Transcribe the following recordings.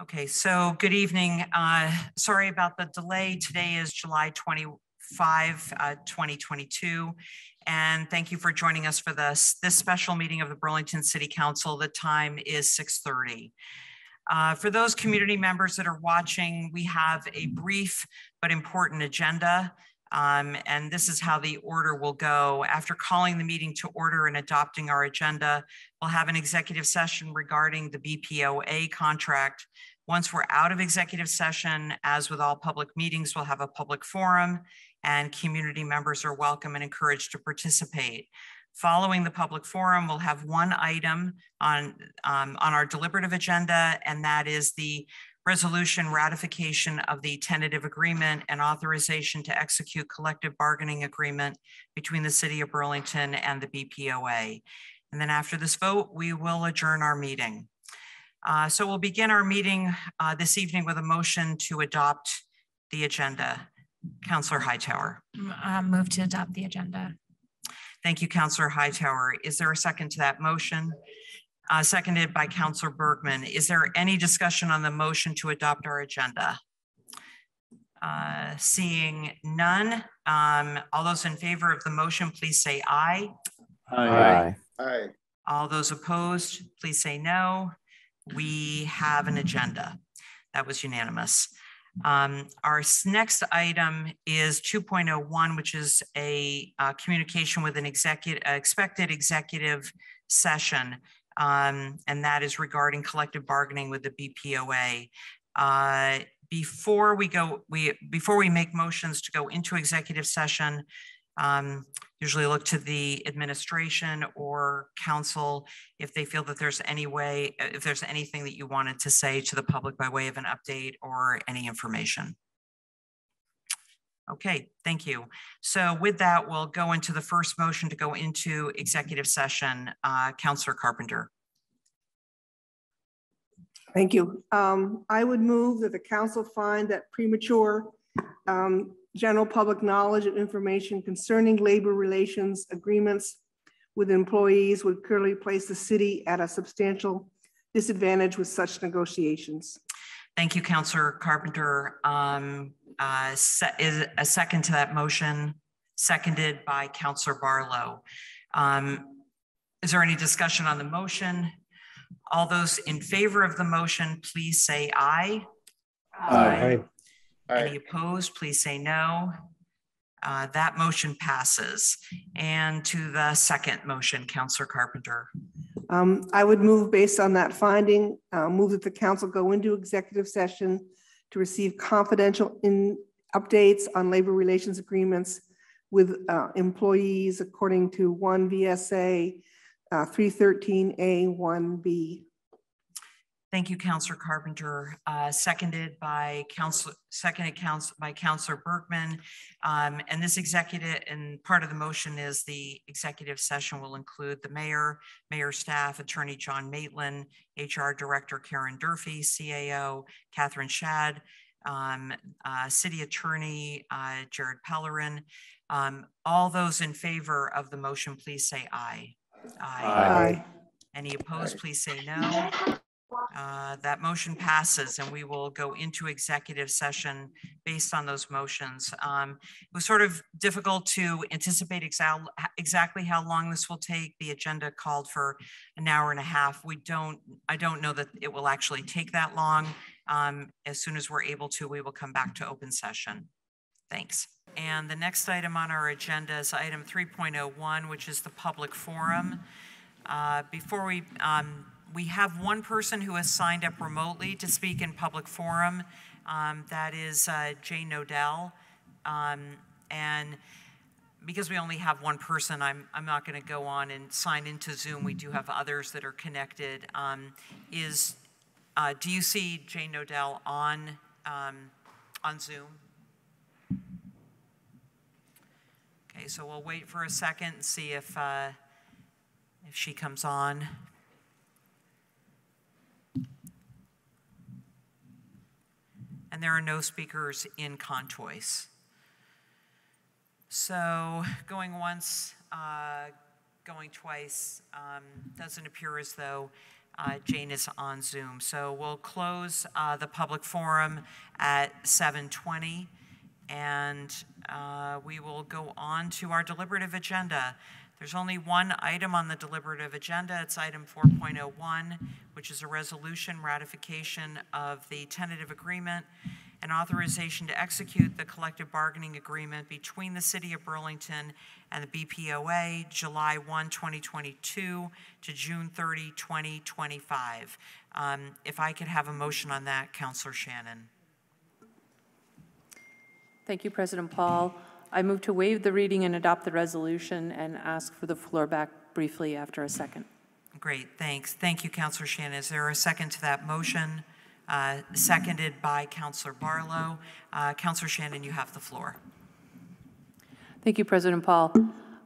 Okay, so good evening. Uh, Sorry about the delay. Today is July 25, uh, 2022. And thank you for joining us for this, this special meeting of the Burlington City Council. The time is 6:30. Uh, For those community members that are watching, we have a brief but important agenda. Um, And this is how the order will go. After calling the meeting to order and adopting our agenda, we'll have an executive session regarding the BPOA contract. Once we're out of executive session, as with all public meetings, we'll have a public forum and community members are welcome and encouraged to participate. Following the public forum, we'll have one item on, um, on our deliberative agenda, and that is the resolution ratification of the tentative agreement and authorization to execute collective bargaining agreement between the city of Burlington and the BPOA. And then after this vote, we will adjourn our meeting. Uh, So we'll begin our meeting uh, this evening with a motion to adopt the agenda. Counselor Hightower. Uh, Move to adopt the agenda. Thank you, Counselor Hightower. Is there a second to that motion? Uh, Seconded by Counselor Bergman. Is there any discussion on the motion to adopt our agenda? Uh, Seeing none, um, all those in favor of the motion, please say aye. Aye. Aye. All those opposed, please say no. We have an agenda. That was unanimous. Um, Our next item is 2.01, which is a uh, communication with an executive, expected executive session. Um, And that is regarding collective bargaining with the BPOA. Uh, Before we go, we, before we make motions to go into executive session, um, usually look to the administration or council if they feel that there's any way, if there's anything that you wanted to say to the public by way of an update or any information. Okay, thank you. So with that, we'll go into the first motion to go into executive session. Uh, Counselor Carpenter. Thank you. Um, I would move that the council find that premature um, general public knowledge and information concerning labor relations agreements with employees would clearly place the city at a substantial disadvantage with such negotiations. Thank you, Counselor Carpenter. Um, uh, se- is a second to that motion, seconded by Counselor Barlow. Um, is there any discussion on the motion? All those in favor of the motion, please say aye. Aye. Any Aye. opposed, please say no. Uh, that motion passes. And to the second motion, Counselor Carpenter. Um, I would move based on that finding, uh, move that the council go into executive session to receive confidential in updates on labor relations agreements with uh, employees according to one VSA uh, 313A1B. Thank you, Counselor Carpenter, uh, seconded by Council, seconded council by Counselor Bergman. Um, and this executive, and part of the motion is the executive session will include the mayor, mayor staff, attorney John Maitland, HR Director Karen Durfee, CAO Katherine Schad, um, uh, city attorney, uh, Jared Pellerin. Um, all those in favor of the motion, please say aye. Aye. Any opposed, Aye. please say no. Uh, That motion passes and we will go into executive session based on those motions. Um, It was sort of difficult to anticipate exa- exactly how long this will take. The agenda called for an hour and a half. We don't, I don't know that it will actually take that long. Um, As soon as we're able to, we will come back to open session. Thanks. And the next item on our agenda is item 3.01, which is the public forum. Uh, Before we, um, we have one person who has signed up remotely to speak in public forum. Um, That is uh, Jay Nodell. Um, And because we only have one person, I'm, I'm not going to go on and sign into Zoom. We do have others that are connected. Um, Is, uh, do you see Jay Nodell on, um, on Zoom? Okay, so we'll wait for a second and see if, uh, if she comes on. And there are no speakers in Contois. So going once, uh, going twice, um, doesn't appear as though Uh, Jane is on Zoom. So we'll close uh, the public forum at 7:20, and uh, we will go on to our deliberative agenda. There's only one item on the deliberative agenda. It's item 4.01, which is a resolution ratification of the tentative agreement and authorization to execute the collective bargaining agreement between the City of Burlington and the BPOA, July 1, 2022 to June 30, 2025. Um, If I could have a motion on that, Counselor Shannon. Thank you, President Paul. I move to waive the reading and adopt the resolution and ask for the floor back briefly after a second. Great, thanks. Thank you, Counselor Shannon. Is there a second to that motion? Uh, Seconded by Counselor Barlow. Uh, Counselor Shannon, you have the floor. Thank you, President Paul.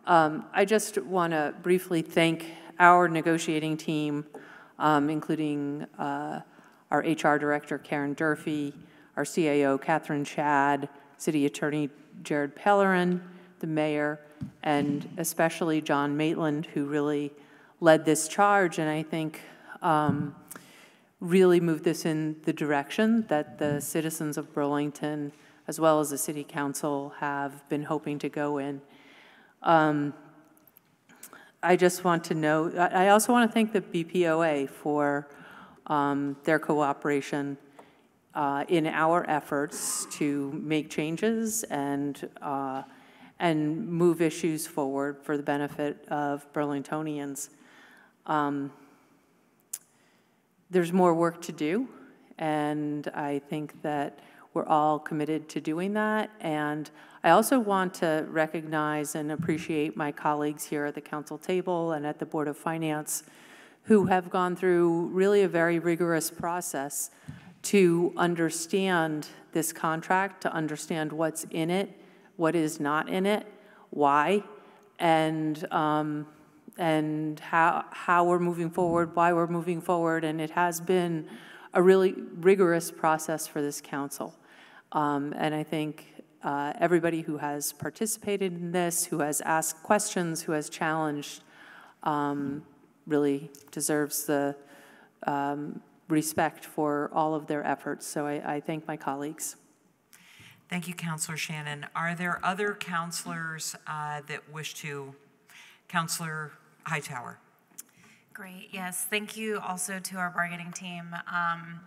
Um, I just want to briefly thank our negotiating team, um, including uh, our HR Director Karen Durfee, our CAO Katherine Schad, City Attorney Jared Pellerin, the mayor, and especially John Maitland, who really led this charge, and I think um, really moved this in the direction that the citizens of Burlington, as well as the city council, have been hoping to go in. Um, I just want to know, I also want to thank the BPOA for um, their cooperation uh, in our efforts to make changes and, uh, and move issues forward for the benefit of Burlingtonians. Um, There's more work to do, and I think that we're all committed to doing that. And I also want to recognize and appreciate my colleagues here at the council table and at the Board of Finance who have gone through really a very rigorous process to understand this contract, to understand what's in it, what is not in it, why, and, um, and how, how we're moving forward, why we're moving forward. And it has been a really rigorous process for this council. Um, and I think uh, everybody who has participated in this, who has asked questions, who has challenged, um, really deserves the um, respect for all of their efforts. So I, I thank my colleagues. Thank you, Counselor Shannon. Are there other counselors uh, that wish to? Counselor Hightower. Great, yes. Thank you also to our bargaining team. Um,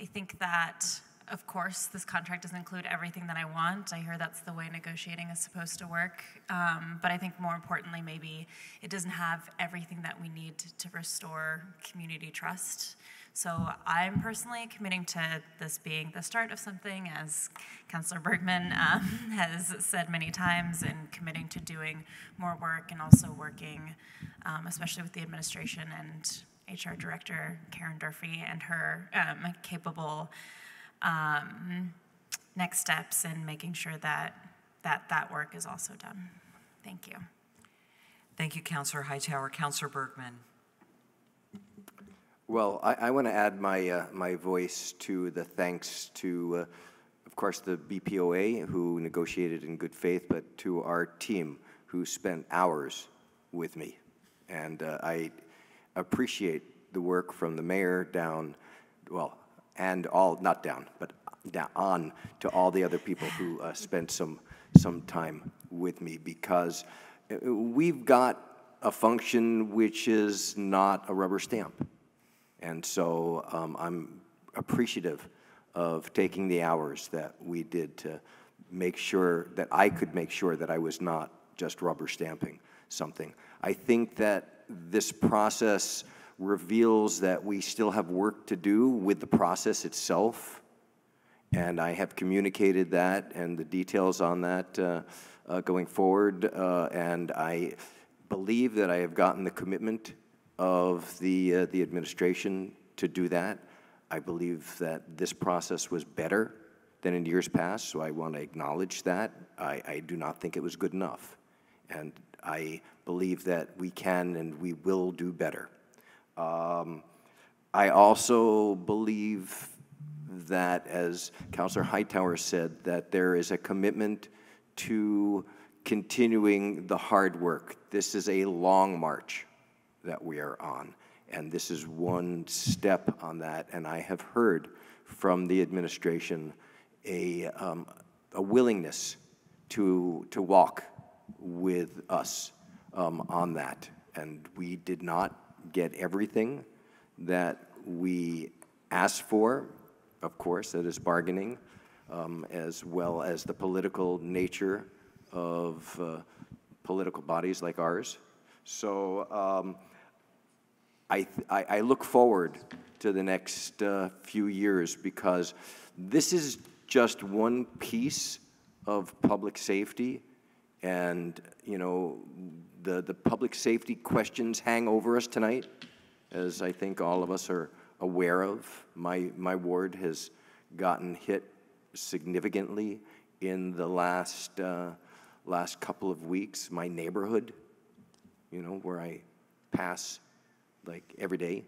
I think that, of course, this contract doesn't include everything that I want. I hear that's the way negotiating is supposed to work. Um, but I think more importantly, maybe it doesn't have everything that we need to, to restore community trust. So I'm personally committing to this being the start of something, as Councillor Bergman um, has said many times, and committing to doing more work and also working, um, especially with the administration and HR Director Karen Durfee and her um, capable um, next steps in making sure that that that work is also done. Thank you. Thank you, Counselor Hightower. Counselor Bergman. Well, I, I want to add my, uh, my voice to the thanks to, uh, of course, the BPOA who negotiated in good faith, but to our team who spent hours with me. And uh, I appreciate the work from the mayor down, well, and all, not down, but down, on to all the other people who uh, spent some, some time with me because uh, we've got a function which is not a rubber stamp. And so um, I'm appreciative of taking the hours that we did to make sure that I could make sure that I was not just rubber stamping something. I think that this process reveals that we still have work to do with the process itself. And I have communicated that and the details on that uh, uh, going forward. Uh, and I believe that I have gotten the commitment of the, uh, the administration to do that. I believe that this process was better than in years past, so I want to acknowledge that. I, I do not think it was good enough. And I believe that we can and we will do better. Um, I also believe that, as Councillor Hightower said, that there is a commitment to continuing the hard work. This is a long march that we are on. And this is one step on that. And I have heard from the administration a, um, a willingness to, to walk with us um, on that. And we did not get everything that we asked for, of course, that is bargaining, um, as well as the political nature of uh, political bodies like ours. So um, I, I, I, look forward to the next uh, few years because this is just one piece of public safety and, you know, the, the public safety questions hang over us tonight, as I think all of us are aware of. My, my ward has gotten hit significantly in the last, uh, last couple of weeks. My neighborhood, you know, where I pass like every day,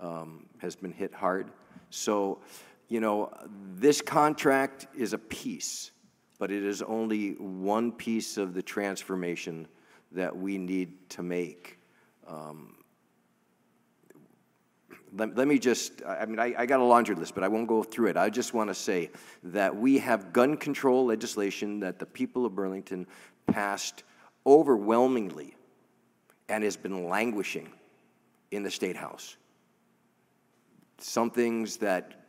um, has been hit hard. So, you know, this contract is a piece but it is only one piece of the transformation that we need to make. Um, let, let, me just, I mean, I, I, got a laundry list, but I won't go through it. I just want to say that we have gun control legislation that the people of Burlington passed overwhelmingly and has been languishing in the State House. Some things that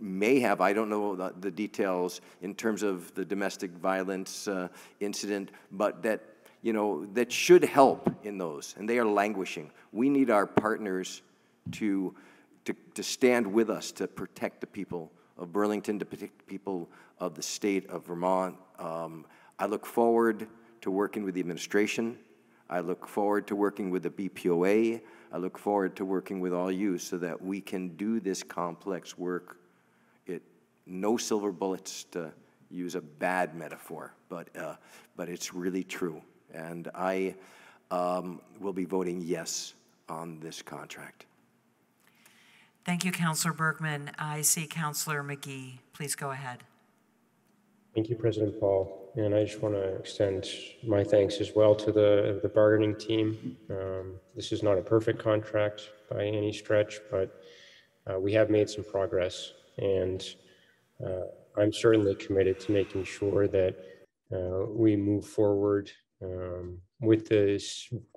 may have, I don't know the, the details in terms of the domestic violence uh, incident, but that, you know, that should help in those, and they are languishing. We need our partners to, to, to stand with us to protect the people of Burlington, to protect people of the state of Vermont. Um, I look forward to working with the administration. I look forward to working with the BPOA. I look forward to working with all you so that we can do this complex work It, no silver bullets to use a bad metaphor, but, uh, but it's really true. And I um, will be voting yes on this contract. Thank you, Councillor Bergman. I see Councillor Magee. Please go ahead. Thank you, President Paul. And I just want to extend my thanks as well to the, the bargaining team. Um, this is not a perfect contract by any stretch, but uh, we have made some progress. And uh, I'm certainly committed to making sure that uh, we move forward um, with the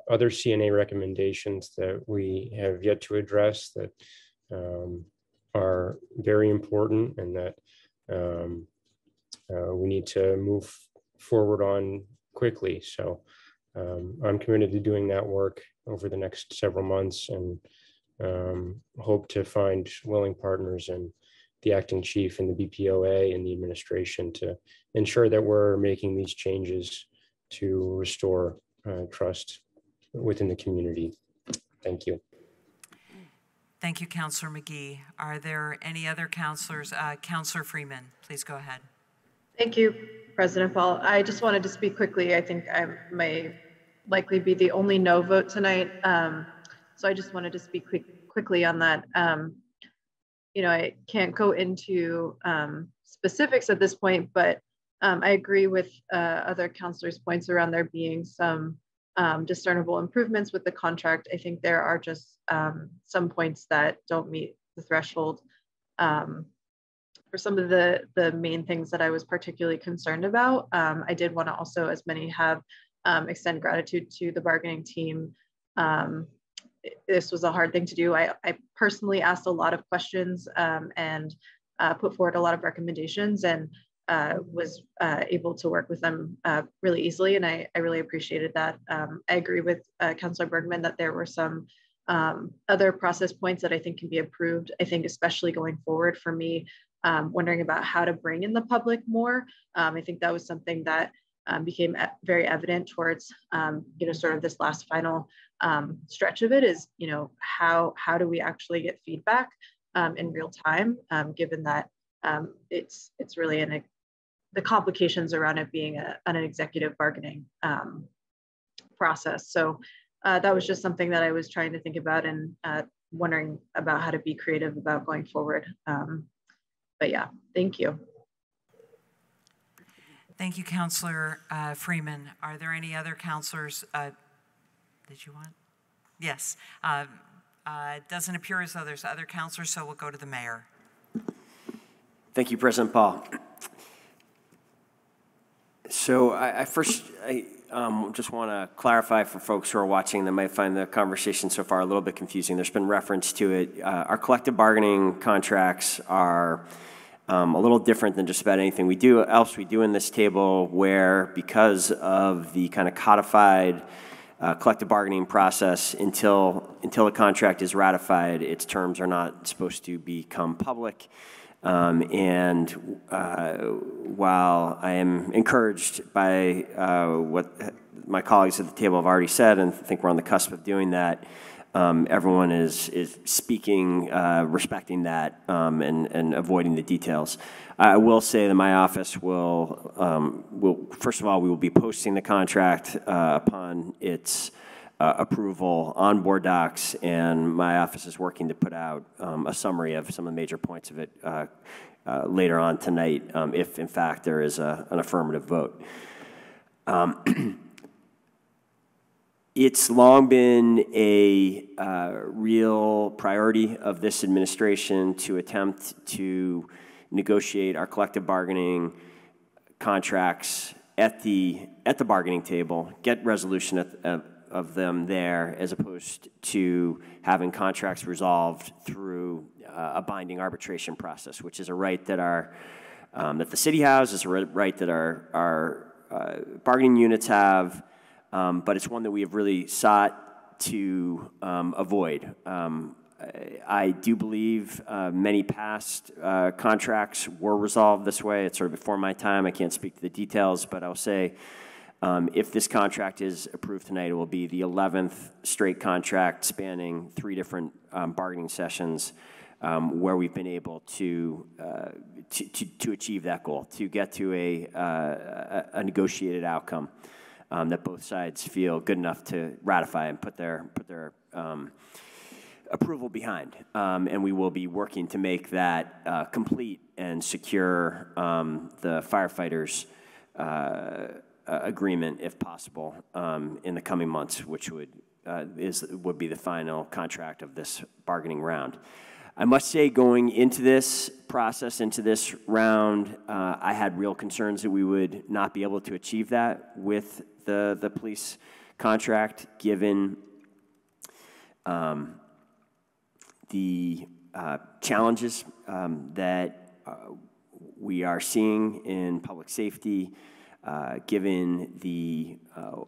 other CNA recommendations that we have yet to address that um, are very important and that um, uh, we need to move forward on quickly. So um, I'm committed to doing that work over the next several months and um, hope to find willing partners and the acting chief and the BPOA and the administration to ensure that we're making these changes to restore uh, trust within the community. Thank you. Thank you, Councillor Magee. Are there any other councillors? Uh, Councillor Freeman, please go ahead. Thank you, President Paul. I just wanted to speak quickly. I think I may likely be the only no vote tonight. Um, so I just wanted to speak quick, quickly on that. Um, you know, I can't go into um, specifics at this point, but um, I agree with uh, other counselors' points around there being some um, discernible improvements with the contract. I think there are just um, some points that don't meet the threshold. Um, for some of the, the main things that I was particularly concerned about, um, I did want to also, as many have, extend gratitude to the bargaining team um, this was a hard thing to do. I, I personally asked a lot of questions um, and uh, put forward a lot of recommendations and uh, was uh, able to work with them uh, really easily. And I, I really appreciated that. Um, I agree with uh, Councillor Bergman that there were some um, other process points that I think can be improved. I think especially going forward for me, um, wondering about how to bring in the public more. Um, I think that was something that um, became very evident towards, um, you know, sort of this last final um, stretch of it is, you know, how, how do we actually get feedback um, in real time, um, given that um, it's, it's really an, the complications around it being a, an executive bargaining process. So uh, that was just something that I was trying to think about and uh, wondering about how to be creative about going forward. But yeah, thank you. Thank you, Councillor uh, Freeman. Are there any other councillors? Uh, did you want? Yes. Uh, Uh, It doesn't appear as though there's other counselors, so we'll go to the mayor. Thank you, President Paul. So I, I first, I um, just want to clarify for folks who are watching that might find the conversation so far a little bit confusing. There's been reference to it. Uh, our collective bargaining contracts are um, a little different than just about anything we do else we do in this table, where because of the kind of codified uh, collective bargaining process until until the contract is ratified, its terms are not supposed to become public. Um, and uh, while I am encouraged by uh, what my colleagues at the table have already said, and think we're on the cusp of doing that, um, everyone is, is speaking, uh, respecting that, um, and, and avoiding the details. I will say that my office will, um, will first of all, we will be posting the contract uh, upon its uh, approval on board docs, and my office is working to put out um, a summary of some of the major points of it uh, uh, later on tonight, um, if in fact there is a, an affirmative vote. Um, it's long been a uh, real priority of this administration to attempt to negotiate our collective bargaining contracts at the at the bargaining table, get resolution at, of them there as opposed to having contracts resolved through uh, a binding arbitration process, which is a right that our um, that the city has, is a right that our our uh, bargaining units have, um, but it's one that we have really sought to um, avoid. Um, I do believe uh, many past uh, contracts were resolved this way. It's sort of before my time. I can't speak to the details, but I'll say um, if this contract is approved tonight, it will be the 11th straight contract spanning three different um, bargaining sessions um, where we've been able to, uh, to, to, to, achieve that goal, to get to a, uh, a negotiated outcome um, that both sides feel good enough to ratify and put their, put their um, approval behind. Um, and we will be working to make that uh, complete and secure the firefighters' uh, uh, agreement, if possible, um, in the coming months, which would uh, is would be the final contract of this bargaining round. I must say, going into this process, into this round, uh, I had real concerns that we would not be able to achieve that with the the police contract, given um, the uh, challenges um, that uh, we are seeing in public safety. Uh, given the uh,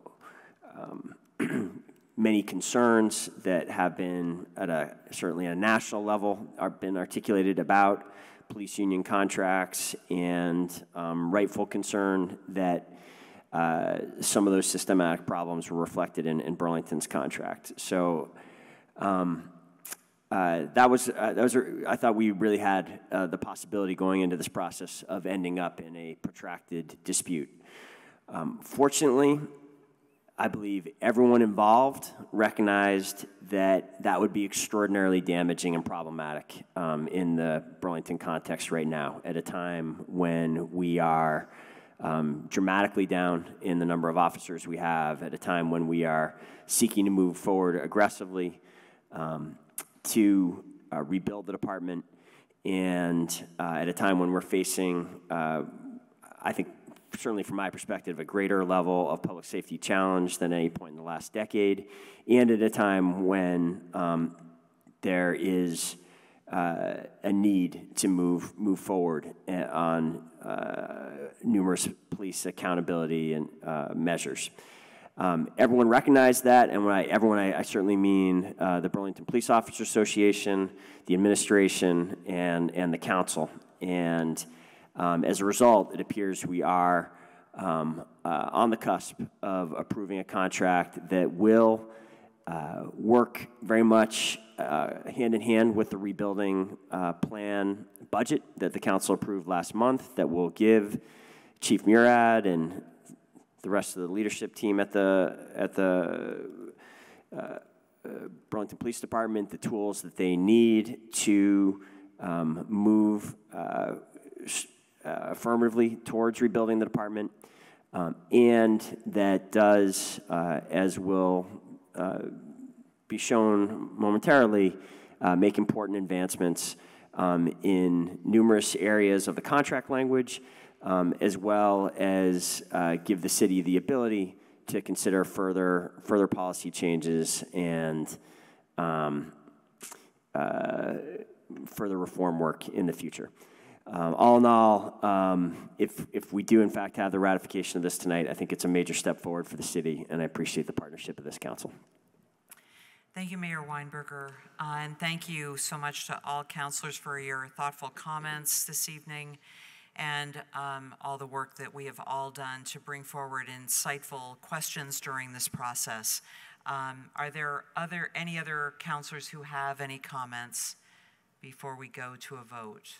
um, many concerns that have been at a certainly a national level are been articulated about police union contracts and um, rightful concern that uh, some of those systematic problems were reflected in, in Burlington's contract. So um, uh, that was uh, that was I thought we really had uh, the possibility going into this process of ending up in a protracted dispute. Um, fortunately, I believe everyone involved recognized that that would be extraordinarily damaging and problematic um, in the Burlington context right now, at a time when we are um, dramatically down in the number of officers we have, at a time when we are seeking to move forward aggressively um, to uh, rebuild the department, and uh, at a time when we're facing, uh, I think, certainly from my perspective, a greater level of public safety challenge than any point in the last decade, and at a time when um, there is uh, a need to move move forward uh, on uh, numerous police accountability and uh, measures. Um, everyone recognized that, and when I, everyone, I, I certainly mean uh, the Burlington Police Officers Association, the administration, and, and the council. And um, as a result, it appears we are um, uh, on the cusp of approving a contract that will uh, work very much uh, hand in hand with the rebuilding uh, plan budget that the council approved last month that will give Chief Murad and the rest of the leadership team at the at the uh, Burlington Police Department the tools that they need to um, move affirmatively towards rebuilding the department, um, and that does, uh, as will uh, be shown momentarily, uh, make important advancements um, in numerous areas of the contract language, um, as well as uh, give the city the ability to consider further further policy changes and um, uh, further reform work in the future. Um, all in all, um, if, if we do in fact have the ratification of this tonight, I think it's a major step forward for the city, and I appreciate the partnership of this council. Thank you, Mayor Weinberger, uh, and thank you so much to all counselors for your thoughtful comments this evening and um, all the work that we have all done to bring forward insightful questions during this process. Um, Are there other, any other counselors who have any comments before we go to a vote?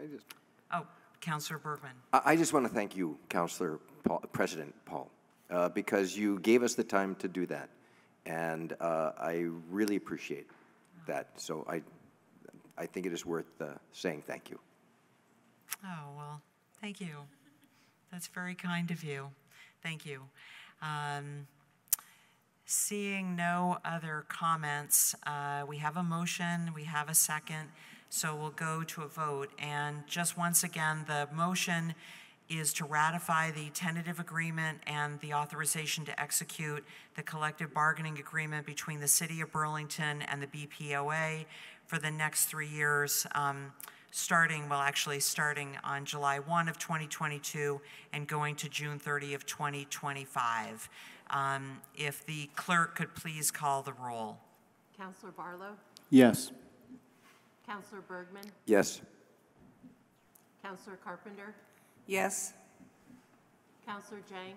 I just- Oh, Counselor Bergman. I I just want to thank you, Counselor Paul, President Paul, uh, because you gave us the time to do that. And uh, I really appreciate that. So I, I think it is worth uh, saying thank you. Oh, well, thank you. That's very kind of you. Thank you. Um, Seeing no other comments, uh, we have a motion, we have a second, so we'll go to a vote. And just once again, the motion is to ratify the tentative agreement and the authorization to execute the collective bargaining agreement between the City of Burlington and the BPOA for the next three years, um, starting, well, actually, starting on July 1 of 2022 and going to June 30 of 2025. Um, If the clerk could please call the roll. Counselor Barlow? Yes. Counselor Bergman? Yes? Counselor Carpenter? Yes. Counselor Dieng?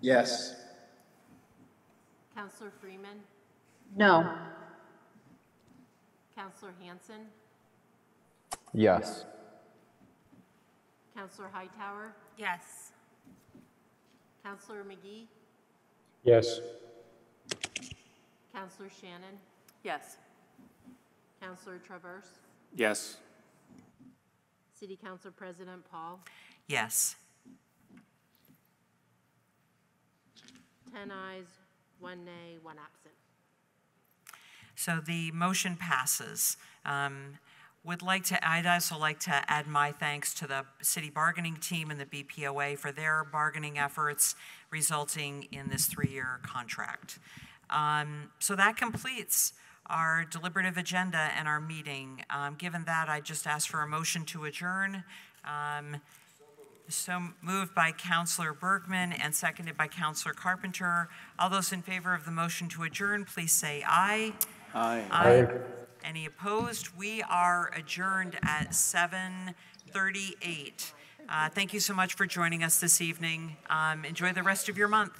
Yes. Counselor Freeman? No. Counselor Hanson? Yes. Counselor Hightower? Yes. Counselor Magee? Yes. Counselor Shannon? Yes. Counselor Traverse? Yes. City Council President Paul? Yes. 10 ayes, one nay, one absent. So the motion passes. Um, Would like to, I'd also like to add my thanks to the city bargaining team and the BPOA for their bargaining efforts resulting in this three-year contract. Um, So that completes our deliberative agenda and our meeting. Um, Given that, I just ask for a motion to adjourn. Um, So moved by Counselor Bergman and seconded by Counselor Carpenter. All those in favor of the motion to adjourn, please say aye. Aye. Aye. Any opposed? We are adjourned at 7:38. Uh, Thank you so much for joining us this evening. Um, Enjoy the rest of your month.